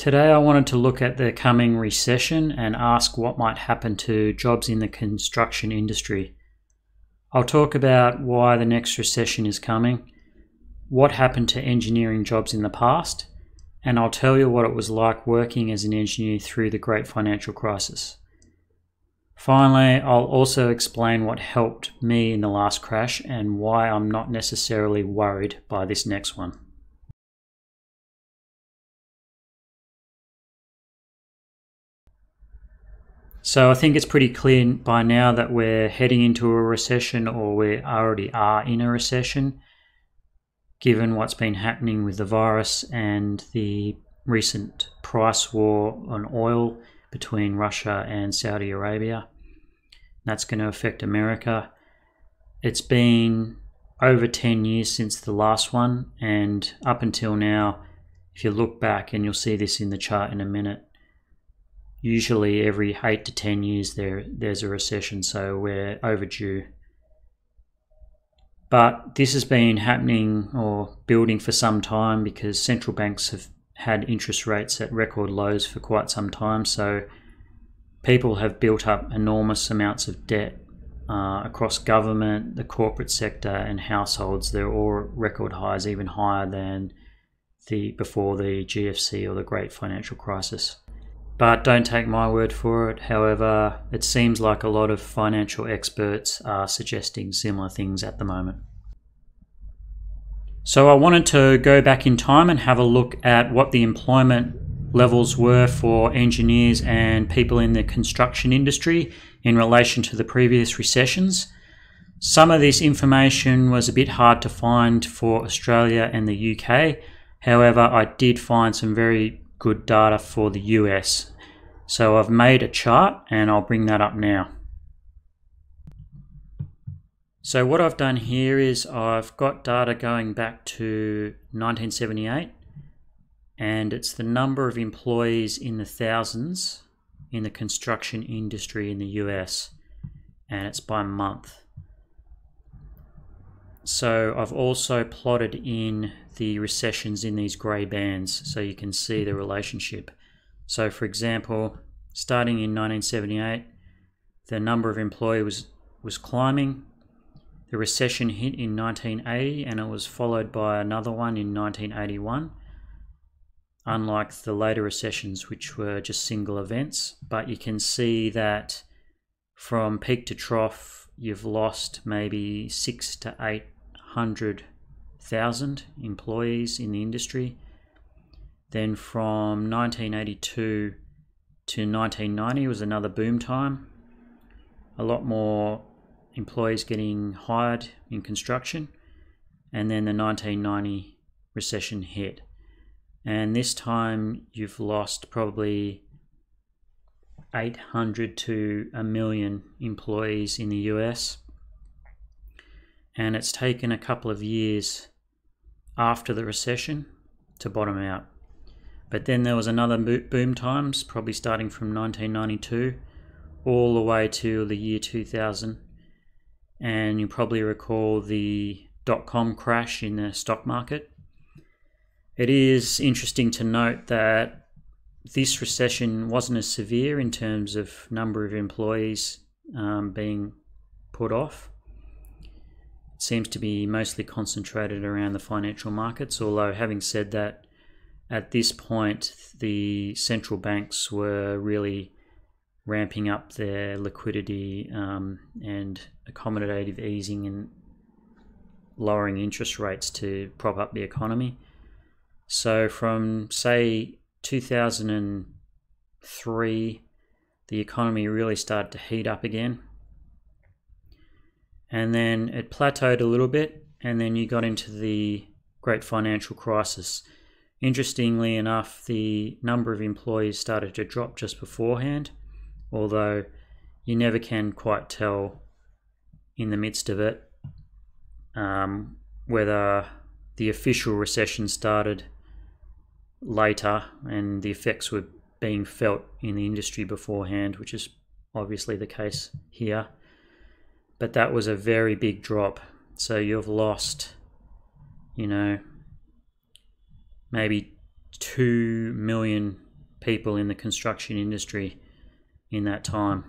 Today, I wanted to look at the coming recession and ask what might happen to jobs in the construction industry. I'll talk about why the next recession is coming, what happened to engineering jobs in the past, and I'll tell you what it was like working as an engineer through the great financial crisis. Finally, I'll also explain what helped me in the last crash and why I'm not necessarily worried by this next one. So I think it's pretty clear by now that we're heading into a recession or we already are in a recession, given what's been happening with the virus and the recent price war on oil between Russia and Saudi Arabia. That's going to affect America. It's been over 10 years since the last one, and up until now, if you look back, and you'll see this in the chart in a minute, usually every 8 to 10 years there there's a recession, so we're overdue. But this has been happening or building for some time because central banks have had interest rates at record lows for quite some time. So people have built up enormous amounts of debt uh, across government, the corporate sector, and households. They're all record highs, even higher than the before the GFC or the Great Financial Crisis. But don't take my word for it. However, it seems like a lot of financial experts are suggesting similar things at the moment. So I wanted to go back in time and have a look at what the employment levels were for engineers and people in the construction industry in relation to the previous recessions. Some of this information was a bit hard to find for Australia and the UK. However, I did find some very good data for the US. So I've made a chart and I'll bring that up now. So what I've done here is I've got data going back to 1978 and it's the number of employees in the thousands in the construction industry in the US and it's by month. So I've also plotted in the recessions in these grey bands so you can see the relationship. So for example, starting in 1978, the number of employees was, was climbing the recession hit in 1980 and it was followed by another one in 1981, unlike the later recessions, which were just single events. But you can see that from peak to trough, you've lost maybe six to eight hundred thousand employees in the industry. Then from 1982 to 1990 was another boom time. A lot more employees getting hired in construction, and then the 1990 recession hit. And this time you've lost probably 800 to a million employees in the US. And it's taken a couple of years after the recession to bottom out. But then there was another boom times, probably starting from 1992 all the way to the year 2000 and you probably recall the dot com crash in the stock market. It is interesting to note that this recession wasn't as severe in terms of number of employees um, being put off. It seems to be mostly concentrated around the financial markets, although, having said that, at this point, the central banks were really ramping up their liquidity um, and accommodative easing and lowering interest rates to prop up the economy. So from say 2003, the economy really started to heat up again. And then it plateaued a little bit, and then you got into the great financial crisis. Interestingly enough, the number of employees started to drop just beforehand although you never can quite tell in the midst of it um, whether the official recession started later and the effects were being felt in the industry beforehand, which is obviously the case here. But that was a very big drop. So you've lost, you know, maybe 2 million people in the construction industry in that time.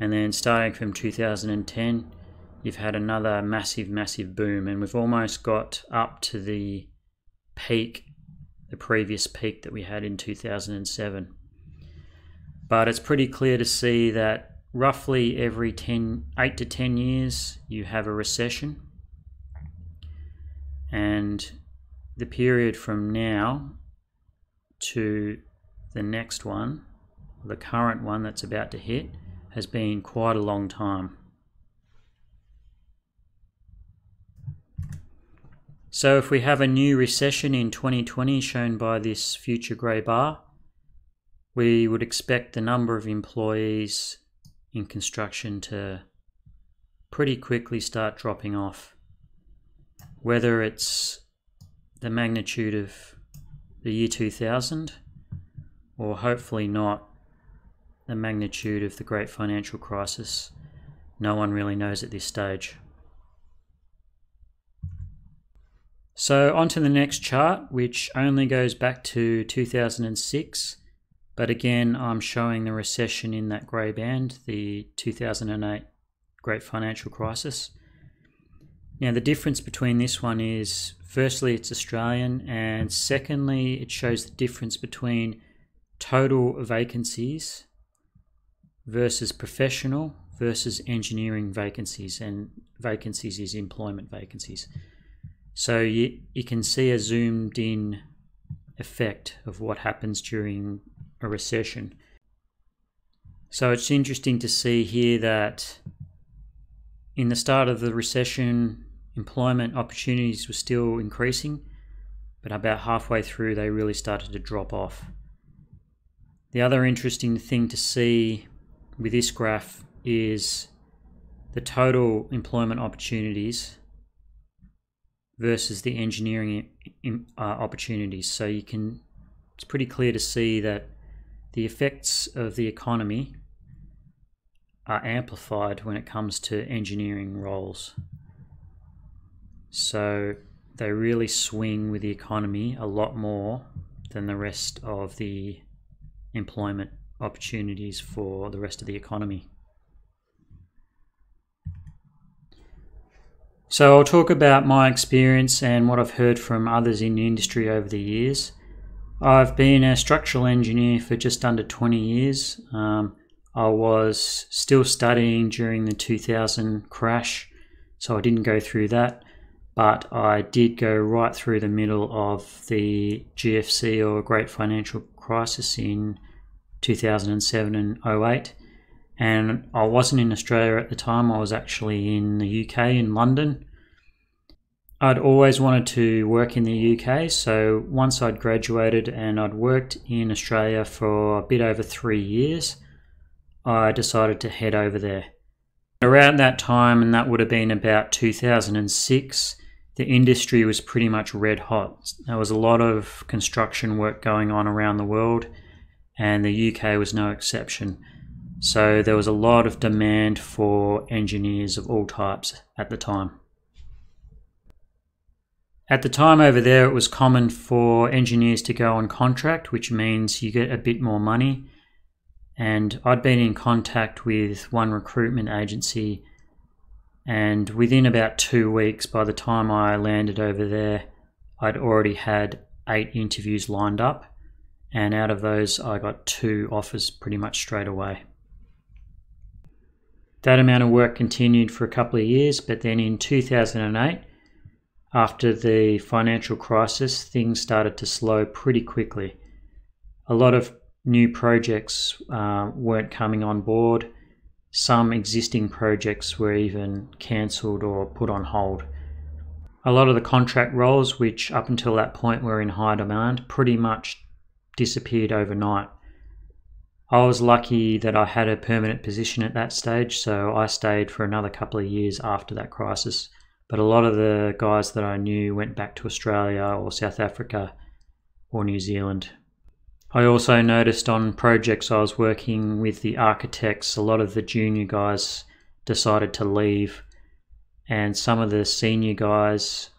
And then starting from 2010, you've had another massive, massive boom, and we've almost got up to the peak, the previous peak that we had in 2007. But it's pretty clear to see that roughly every 10, 8 to 10 years, you have a recession. And the period from now to the next one, the current one that's about to hit, has been quite a long time. So if we have a new recession in 2020 shown by this future grey bar, we would expect the number of employees in construction to pretty quickly start dropping off. Whether it's the magnitude of the year 2000 or hopefully not the magnitude of the great financial crisis, no one really knows at this stage. So on to the next chart, which only goes back to 2006. But again, I'm showing the recession in that grey band, the 2008 Great Financial Crisis. Now, the difference between this one is firstly, it's Australian, and secondly, it shows the difference between total vacancies versus professional versus engineering vacancies, and vacancies is employment vacancies. So you, you can see a zoomed in effect of what happens during a recession. So it's interesting to see here that in the start of the recession, employment opportunities were still increasing, but about halfway through, they really started to drop off. The other interesting thing to see with this graph is the total employment opportunities versus the engineering uh, opportunities. So you can, it's pretty clear to see that the effects of the economy are amplified when it comes to engineering roles. So they really swing with the economy a lot more than the rest of the employment opportunities for the rest of the economy. So I'll talk about my experience and what I've heard from others in the industry over the years. I've been a structural engineer for just under 20 years. Um, I was still studying during the 2000 crash, so I didn't go through that, but I did go right through the middle of the GFC or Great Financial Crisis in 2007 and 08 and I wasn't in Australia at the time. I was actually in the UK in London. I'd always wanted to work in the UK, so once I'd graduated and I'd worked in Australia for a bit over three years, I decided to head over there. Around that time, and that would have been about 2006, the industry was pretty much red hot. There was a lot of construction work going on around the world, and the UK was no exception. So there was a lot of demand for engineers of all types at the time. At the time over there, it was common for engineers to go on contract, which means you get a bit more money. And I'd been in contact with one recruitment agency, and within about two weeks, by the time I landed over there, I'd already had eight interviews lined up. And out of those, I got two offers pretty much straight away. That amount of work continued for a couple of years, but then in 2008, after the financial crisis, things started to slow pretty quickly. A lot of new projects uh, weren't coming on board. Some existing projects were even cancelled or put on hold. A lot of the contract roles, which up until that point were in high demand, pretty much disappeared overnight. I was lucky that I had a permanent position at that stage, so I stayed for another couple of years after that crisis. But a lot of the guys that I knew went back to Australia or South Africa or New Zealand. I also noticed on projects I was working with the architects, a lot of the junior guys decided to leave, and some of the senior guys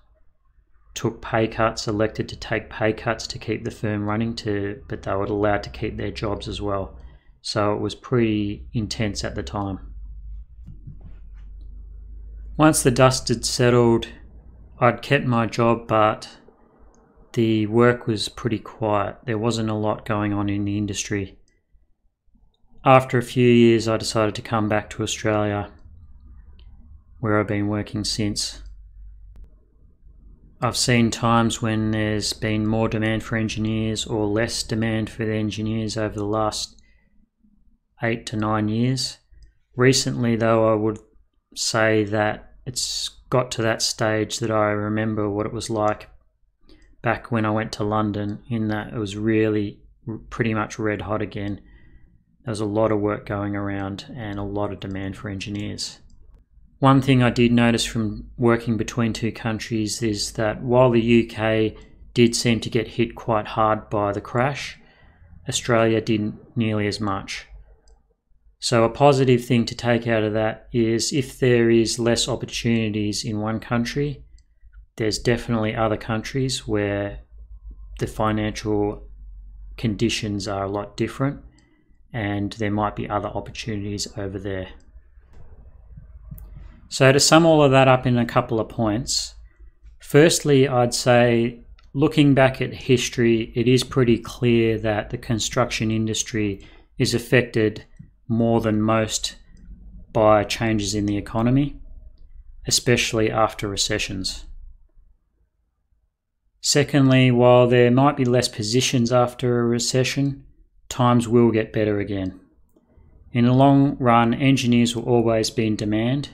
took pay cuts, elected to take pay cuts to keep the firm running to but they were allowed to keep their jobs as well. So it was pretty intense at the time. Once the dust had settled, I'd kept my job, but the work was pretty quiet. There wasn't a lot going on in the industry. After a few years, I decided to come back to Australia, where I've been working since. I've seen times when there's been more demand for engineers or less demand for the engineers over the last eight to nine years. Recently, though, I would say that it's got to that stage that I remember what it was like back when I went to London, in that it was really pretty much red hot again. There was a lot of work going around and a lot of demand for engineers. One thing I did notice from working between two countries is that while the UK did seem to get hit quite hard by the crash, Australia didn't nearly as much. So, a positive thing to take out of that is if there is less opportunities in one country, there's definitely other countries where the financial conditions are a lot different and there might be other opportunities over there. So, to sum all of that up in a couple of points, firstly, I'd say looking back at history, it is pretty clear that the construction industry is affected more than most by changes in the economy, especially after recessions. Secondly, while there might be less positions after a recession, times will get better again. In the long run, engineers will always be in demand.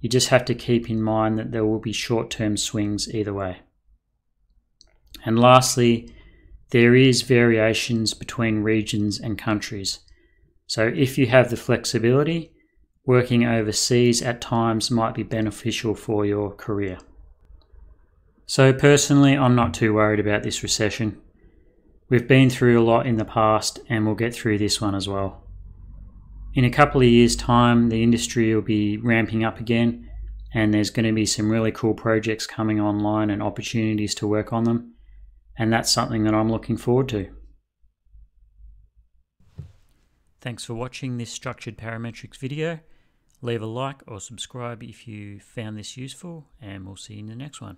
You just have to keep in mind that there will be short term swings either way. And lastly, there is variations between regions and countries. So if you have the flexibility, working overseas at times might be beneficial for your career. So personally, I'm not too worried about this recession. We've been through a lot in the past and we'll get through this one as well. In a couple of years' time, the industry will be ramping up again and there's going to be some really cool projects coming online and opportunities to work on them. And that's something that I'm looking forward to. Thanks for watching this structured parametrics video. Leave a like or subscribe if you found this useful and we'll see you in the next one.